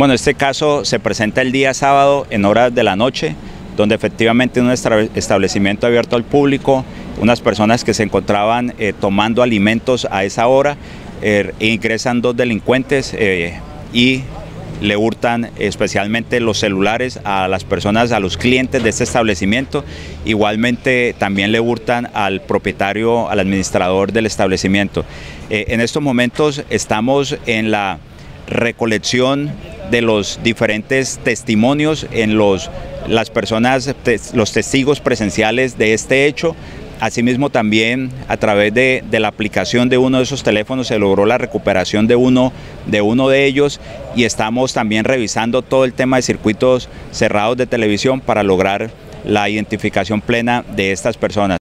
Bueno, este caso se presenta el día sábado en horas de la noche, donde efectivamente en un establecimiento abierto al público, unas personas que se encontraban eh, tomando alimentos a esa hora, eh, ingresan dos delincuentes eh, y le hurtan especialmente los celulares a las personas, a los clientes de este establecimiento. Igualmente también le hurtan al propietario, al administrador del establecimiento. Eh, en estos momentos estamos en la recolección de los diferentes testimonios en los las personas, los testigos presenciales de este hecho, Asimismo también a través de, la aplicación de uno de esos teléfonos se logró la recuperación de uno, de uno de ellos y estamos también revisando todo el tema de circuitos cerrados de televisión para lograr la identificación plena de estas personas.